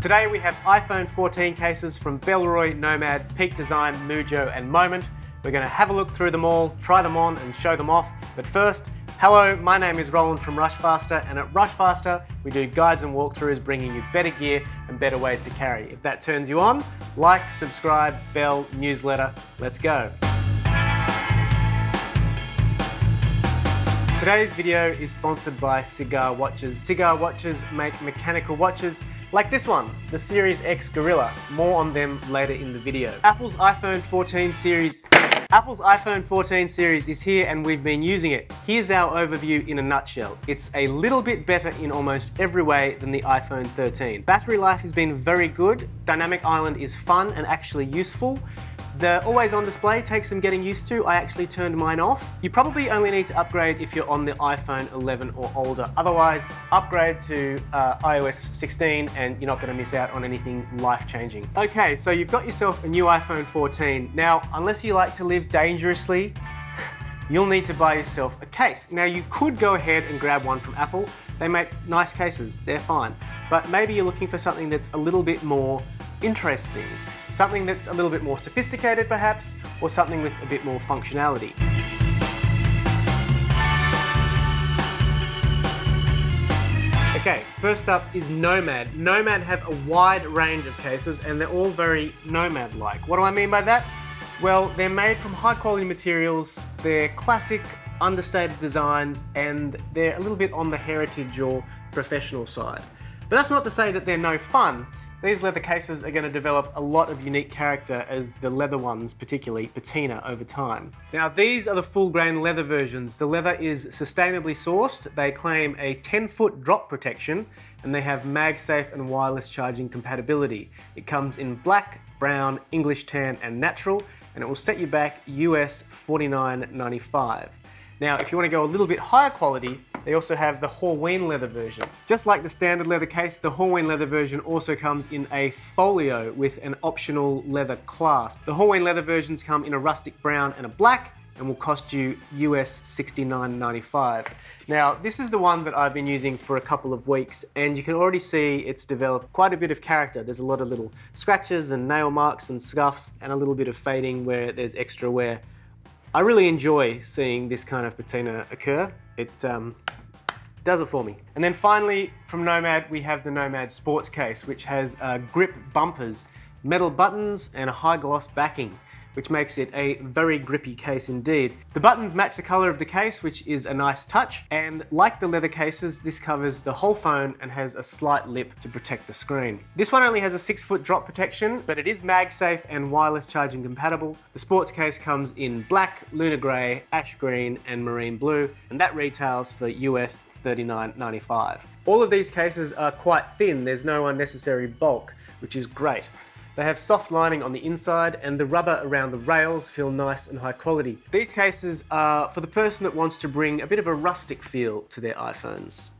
Today we have iPhone 14 cases from Bellroy, Nomad, Peak Design, Mujjo and Moment. We're going to have a look through them all, try them on and show them off. But first, hello, my name is Roland from Rushfaster and at Rushfaster we do guides and walkthroughs bringing you better gear and better ways to carry. If that turns you on, like, subscribe, bell, newsletter, let's go. Today's video is sponsored by CIGA Watches. CIGA Watches make mechanical watches like this one, the Series X Gorilla. More on them later in the video. Apple's iPhone 14 series Apple's iPhone 14 series is here and we've been using it. Here's our overview in a nutshell. It's a little bit better in almost every way than the iPhone 13. Battery life has been very good. Dynamic Island is fun and actually useful. The always on display takes some getting used to. I actually turned mine off. You probably only need to upgrade if you're on the iPhone 11 or older. Otherwise, upgrade to uh, iOS 16 and you're not gonna miss out on anything life-changing. Okay, so you've got yourself a new iPhone 14. Now, unless you like to live dangerously, you'll need to buy yourself a case. Now you could go ahead and grab one from Apple. They make nice cases, they're fine. But maybe you're looking for something that's a little bit more interesting. Something that's a little bit more sophisticated perhaps, or something with a bit more functionality. Okay, first up is Nomad. Nomad have a wide range of cases and they're all very Nomad-like. What do I mean by that? Well, they're made from high quality materials, they're classic, understated designs, and they're a little bit on the heritage or professional side. But that's not to say that they're no fun. These leather cases are going to develop a lot of unique character as the leather ones particularly patina over time. Now these are the full grain leather versions. The leather is sustainably sourced. They claim a 10 foot drop protection and they have MagSafe and wireless charging compatibility. It comes in black, brown, English tan and natural and it will set you back US $49.95. Now, if you want to go a little bit higher quality, they also have the Horween leather version. Just like the standard leather case, the Horween leather version also comes in a folio with an optional leather clasp. The Horween leather versions come in a rustic brown and a black, and will cost you US $69.95. Now, this is the one that I've been using for a couple of weeks, and you can already see it's developed quite a bit of character. There's a lot of little scratches and nail marks and scuffs, and a little bit of fading where there's extra wear. I really enjoy seeing this kind of patina occur. It um, does it for me. And then finally, from Nomad, we have the Nomad Sports Case, which has uh, grip bumpers, metal buttons, and a high gloss backing which makes it a very grippy case indeed. The buttons match the color of the case, which is a nice touch, and like the leather cases, this covers the whole phone and has a slight lip to protect the screen. This one only has a six foot drop protection, but it is MagSafe and wireless charging compatible. The sports case comes in black, lunar gray, ash green, and marine blue, and that retails for US $39.95. All of these cases are quite thin, there's no unnecessary bulk, which is great. They have soft lining on the inside and the rubber around the rails feel nice and high quality. These cases are for the person that wants to bring a bit of a rustic feel to their iPhones.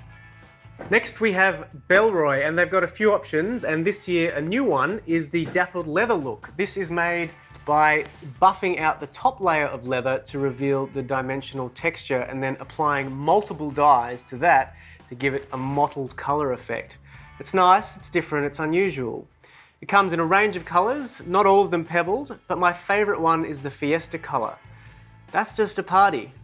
Next we have Bellroy and they've got a few options and this year a new one is the dappled leather look. This is made by buffing out the top layer of leather to reveal the dimensional texture and then applying multiple dyes to that to give it a mottled color effect. It's nice, it's different, it's unusual. It comes in a range of colours, not all of them pebbled, but my favourite one is the Fiesta colour. That's just a party.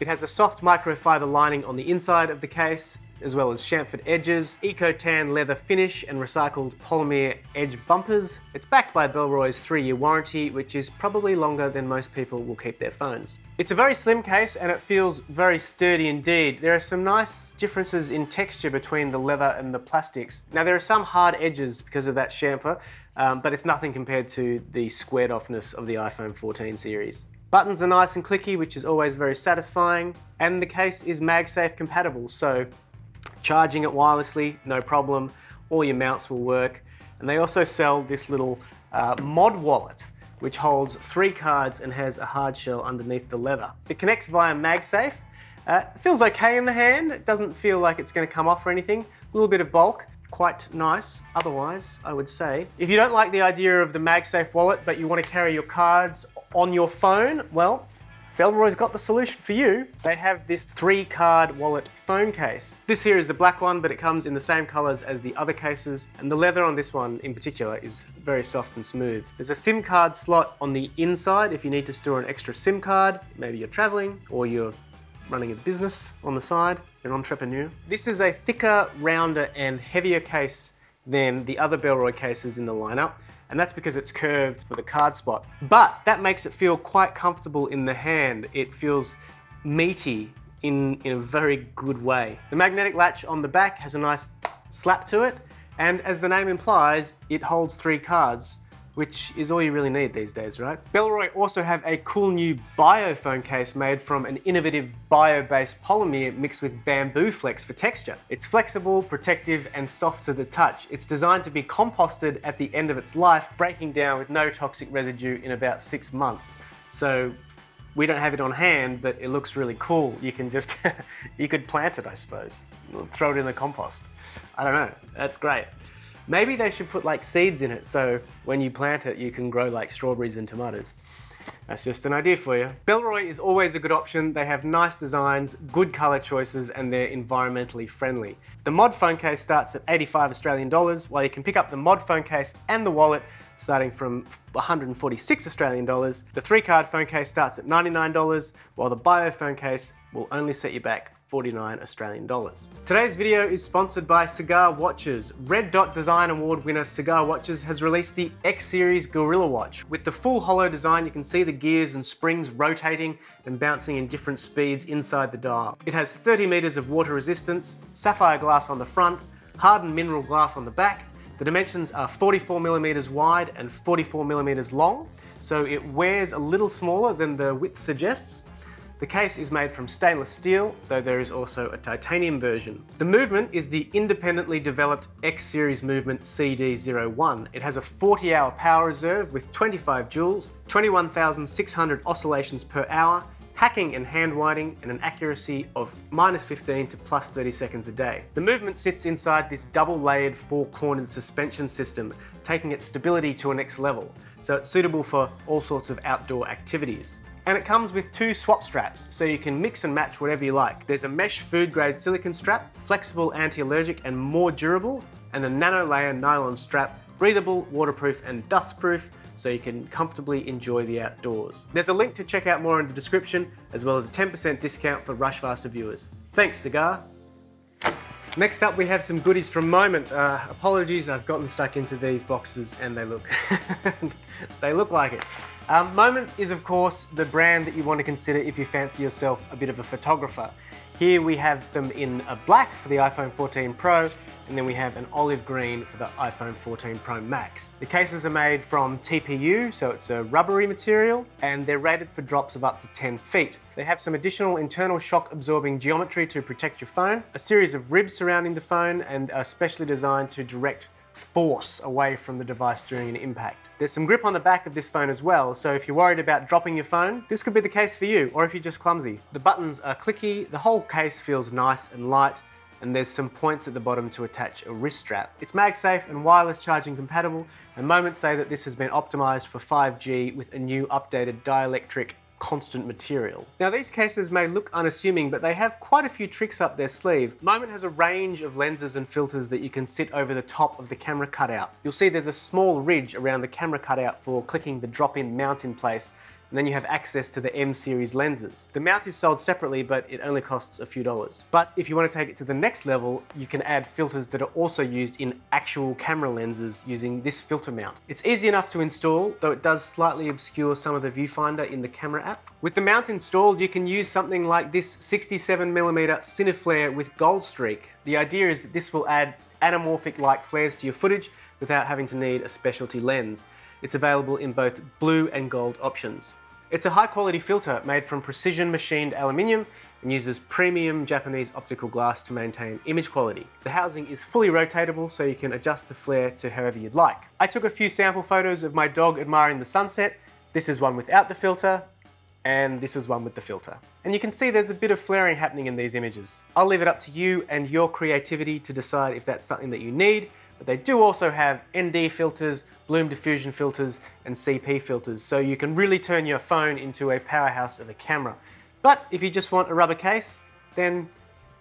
It has a soft microfiber lining on the inside of the case, as well as chamfered edges, eco-tan leather finish and recycled polymer edge bumpers. It's backed by Bellroy's three-year warranty, which is probably longer than most people will keep their phones. It's a very slim case and it feels very sturdy indeed. There are some nice differences in texture between the leather and the plastics. Now there are some hard edges because of that chamfer, um, but it's nothing compared to the squared offness of the iPhone 14 series. Buttons are nice and clicky, which is always very satisfying, and the case is MagSafe compatible, so Charging it wirelessly, no problem. All your mounts will work. And they also sell this little uh, mod wallet, which holds three cards and has a hard shell underneath the leather. It connects via MagSafe. Uh, feels okay in the hand. It doesn't feel like it's gonna come off or anything. A little bit of bulk, quite nice otherwise, I would say. If you don't like the idea of the MagSafe wallet, but you wanna carry your cards on your phone, well, Bellroy's got the solution for you. They have this three card wallet phone case. This here is the black one, but it comes in the same colors as the other cases. And the leather on this one in particular is very soft and smooth. There's a SIM card slot on the inside if you need to store an extra SIM card. Maybe you're traveling or you're running a business on the side, an entrepreneur. This is a thicker, rounder and heavier case than the other Bellroy cases in the lineup and that's because it's curved for the card spot. But that makes it feel quite comfortable in the hand. It feels meaty in, in a very good way. The magnetic latch on the back has a nice slap to it, and as the name implies, it holds three cards, which is all you really need these days, right? Bellroy also have a cool new biophone case made from an innovative bio-based polymer mixed with bamboo flex for texture. It's flexible, protective, and soft to the touch. It's designed to be composted at the end of its life, breaking down with no toxic residue in about six months. So we don't have it on hand, but it looks really cool. You can just, you could plant it, I suppose. Throw it in the compost. I don't know, that's great. Maybe they should put like seeds in it so when you plant it you can grow like strawberries and tomatoes. That's just an idea for you. Bellroy is always a good option. They have nice designs, good color choices, and they're environmentally friendly. The mod phone case starts at 85 Australian dollars, while you can pick up the mod phone case and the wallet starting from 146 Australian dollars. The three card phone case starts at $99, while the bio phone case will only set you back 49 Australian dollars. Today's video is sponsored by CIGA Watches. Red Dot Design Award winner CIGA Watches has released the X-Series Gorilla Watch. With the full hollow design, you can see the gears and springs rotating and bouncing in different speeds inside the dial. It has 30 meters of water resistance, sapphire glass on the front, hardened mineral glass on the back. The dimensions are 44 millimeters wide and 44 millimeters long, so it wears a little smaller than the width suggests, the case is made from stainless steel, though there is also a titanium version. The movement is the independently developed X-Series movement CD01. It has a 40 hour power reserve with 25 joules, 21,600 oscillations per hour, hacking and hand winding, and an accuracy of minus 15 to plus 30 seconds a day. The movement sits inside this double layered four cornered suspension system, taking its stability to a next level, so it's suitable for all sorts of outdoor activities and it comes with two swap straps so you can mix and match whatever you like. There's a mesh food grade silicone strap, flexible anti-allergic and more durable, and a nano layer nylon strap, breathable, waterproof and dustproof so you can comfortably enjoy the outdoors. There's a link to check out more in the description as well as a 10% discount for Rushfaster viewers. Thanks CIGA! Next up we have some goodies from Moment. Uh, apologies, I've gotten stuck into these boxes and they look, they look like it. Um, Moment is of course the brand that you want to consider if you fancy yourself a bit of a photographer. Here we have them in a black for the iPhone 14 Pro and then we have an olive green for the iPhone 14 Pro Max. The cases are made from TPU, so it's a rubbery material, and they're rated for drops of up to 10 feet. They have some additional internal shock absorbing geometry to protect your phone, a series of ribs surrounding the phone, and are specially designed to direct force away from the device during an impact. There's some grip on the back of this phone as well, so if you're worried about dropping your phone, this could be the case for you, or if you're just clumsy. The buttons are clicky, the whole case feels nice and light, and there's some points at the bottom to attach a wrist strap. It's MagSafe and wireless charging compatible, and Moments say that this has been optimized for 5G with a new updated dielectric constant material. Now these cases may look unassuming, but they have quite a few tricks up their sleeve. Moment has a range of lenses and filters that you can sit over the top of the camera cutout. You'll see there's a small ridge around the camera cutout for clicking the drop-in mount in place and then you have access to the M series lenses. The mount is sold separately, but it only costs a few dollars. But if you want to take it to the next level, you can add filters that are also used in actual camera lenses using this filter mount. It's easy enough to install, though it does slightly obscure some of the viewfinder in the camera app. With the mount installed, you can use something like this 67mm Cineflare with gold streak. The idea is that this will add anamorphic-like flares to your footage without having to need a specialty lens. It's available in both blue and gold options. It's a high quality filter made from precision machined aluminium and uses premium Japanese optical glass to maintain image quality. The housing is fully rotatable so you can adjust the flare to however you'd like. I took a few sample photos of my dog admiring the sunset. This is one without the filter and this is one with the filter. And you can see there's a bit of flaring happening in these images. I'll leave it up to you and your creativity to decide if that's something that you need but they do also have ND filters, bloom diffusion filters, and CP filters. So you can really turn your phone into a powerhouse of a camera. But if you just want a rubber case, then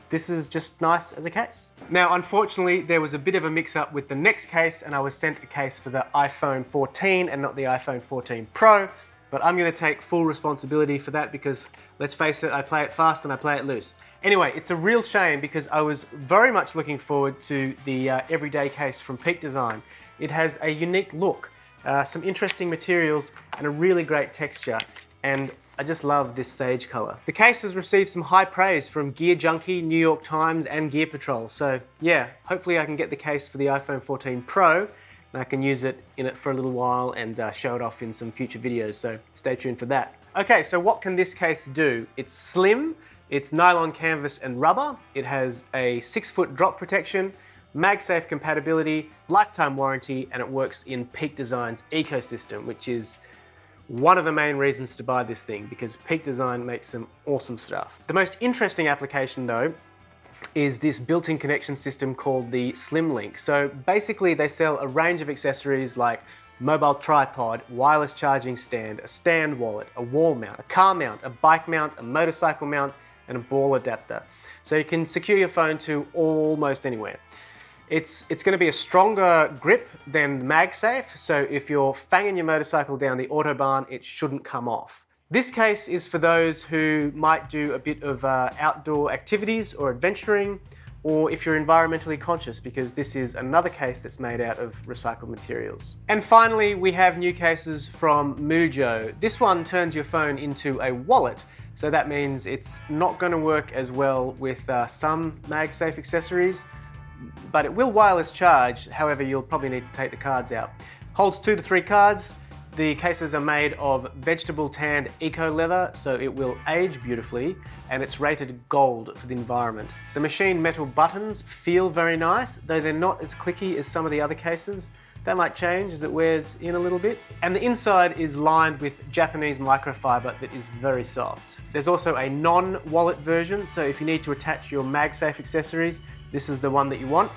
this is just nice as a case. Now, unfortunately, there was a bit of a mix up with the next case and I was sent a case for the iPhone 14 and not the iPhone 14 Pro, but I'm gonna take full responsibility for that because let's face it, I play it fast and I play it loose. Anyway, it's a real shame because I was very much looking forward to the uh, everyday case from Peak Design. It has a unique look, uh, some interesting materials and a really great texture and I just love this sage color. The case has received some high praise from Gear Junkie, New York Times, and Gear Patrol. So yeah, hopefully I can get the case for the iPhone 14 Pro and I can use it in it for a little while and uh, show it off in some future videos. So stay tuned for that. Okay, so what can this case do? It's slim, it's nylon canvas and rubber. It has a six foot drop protection, MagSafe compatibility, lifetime warranty, and it works in Peak Design's ecosystem, which is one of the main reasons to buy this thing because Peak Design makes some awesome stuff. The most interesting application though is this built-in connection system called the SlimLink. So basically they sell a range of accessories like mobile tripod, wireless charging stand, a stand wallet, a wall mount, a car mount, a bike mount, a motorcycle mount, and a ball adapter. So you can secure your phone to almost anywhere. It's, it's going to be a stronger grip than MagSafe, so if you're fanging your motorcycle down the Autobahn, it shouldn't come off. This case is for those who might do a bit of uh, outdoor activities or adventuring, or if you're environmentally conscious, because this is another case that's made out of recycled materials. And finally, we have new cases from Mujjo. This one turns your phone into a wallet, so that means it's not going to work as well with uh, some MagSafe accessories, but it will wireless charge, however you'll probably need to take the cards out. Holds two to three cards. The cases are made of vegetable tanned eco leather, so it will age beautifully, and it's rated gold for the environment. The machine metal buttons feel very nice, though they're not as clicky as some of the other cases. That might change as it wears in a little bit. And the inside is lined with Japanese microfiber that is very soft. There's also a non-wallet version, so if you need to attach your MagSafe accessories, this is the one that you want.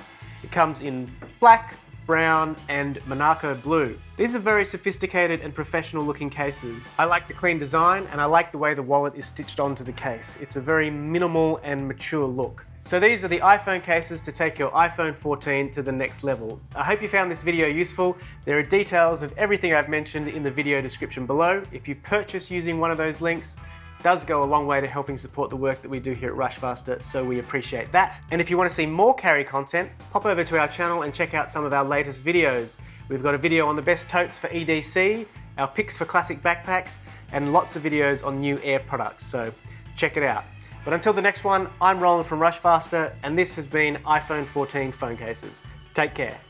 It comes in black, brown, and Monaco blue. These are very sophisticated and professional looking cases. I like the clean design and I like the way the wallet is stitched onto the case. It's a very minimal and mature look. So these are the iPhone cases to take your iPhone 14 to the next level. I hope you found this video useful. There are details of everything I've mentioned in the video description below. If you purchase using one of those links, does go a long way to helping support the work that we do here at Rushfaster, so we appreciate that. And if you want to see more carry content, pop over to our channel and check out some of our latest videos. We've got a video on the best totes for EDC, our picks for classic backpacks, and lots of videos on new air products, so check it out. But until the next one, I'm Roland from Rushfaster, and this has been iPhone 14 phone cases. Take care.